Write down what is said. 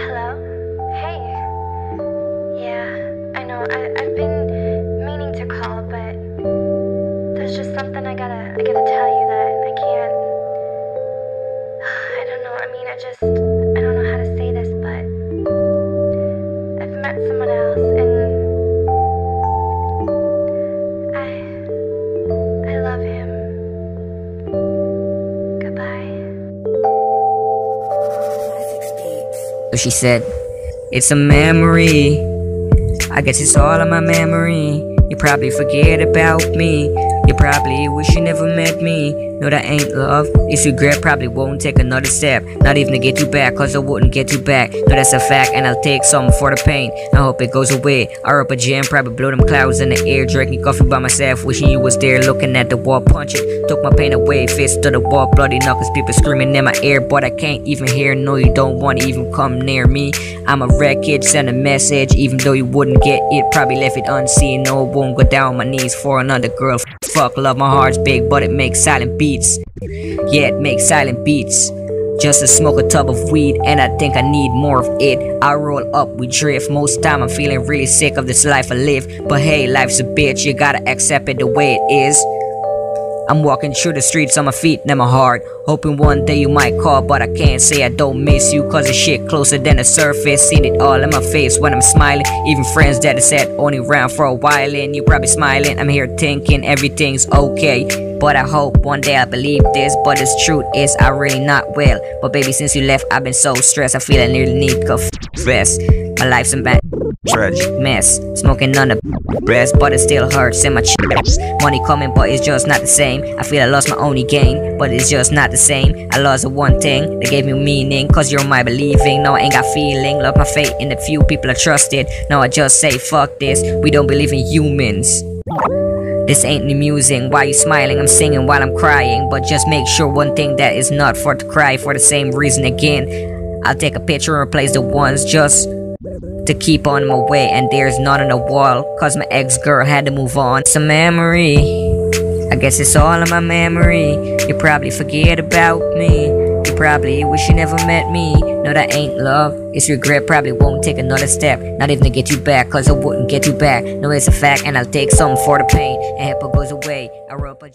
Hello? Hey. Yeah, I know. I, I've been meaning to call, but there's just something I gotta, I gotta tell you that I can't. I don't know. I mean, I just, So she said, It's a memory. I guess it's all in my memory. You probably forget about me. You probably wish you never met me. No, that ain't love. It's regret, probably won't take another step. Not even to get you back, cause I wouldn't get you back. No, that's a fact, and I'll take some for the pain. I hope it goes away. I up a jam, probably blow them clouds in the air. Drinking coffee by myself, wishing you was there. Looking at the wall, punching. Took my pain away, fist to the wall, bloody knuckles. People screaming in my ear, but I can't even hear. No, you don't wanna even come near me. I'm a wreckage, send a message, even though you wouldn't get it. Probably left it unseen. No, won't go down my knees for another girl. Fuck, love, my heart's big, but it makes silent beats. Yeah, it makes silent beats. Just to smoke a tub of weed, and I think I need more of it. I roll up, we drift. Most time I'm feeling really sick of this life I live. But hey, life's a bitch, you gotta accept it the way it is. I'm walking through the streets on my feet and my heart. Hoping one day you might call, but I can't say I don't miss you. Cause the shit closer than the surface. Seen it all in my face when I'm smiling. Even friends that I said only around for a while and you probably smiling. I'm here thinking everything's okay. But I hope one day I believe this. But the truth is, I really not well. But baby, since you left, I've been so stressed. I feel I nearly need rest. My life's in bad tragic mess. Smoking on the breast, but it still hurts in my chest. Money coming, but it's just not the same. I feel I lost my only gain, but it's just not the same. I lost the one thing that gave me meaning, cause you're my believing. No, I ain't got feeling. Love my faith in the few people I trusted. Now I just say, fuck this. We don't believe in humans. This ain't amusing. Why you smiling? I'm singing while I'm crying. But just make sure one thing that is not for to cry for the same reason again. I'll take a picture and replace the ones just to keep on my way and there's none on the wall cause my ex-girl had to move on. It's a memory. I guess it's all in my memory. You probably forget about me. You probably wish you never met me. No that ain't love. It's regret. Probably won't take another step. Not even to get you back cause i wouldn't get you back. No it's a fact and i'll take something for the pain. And it goes away. I wrote a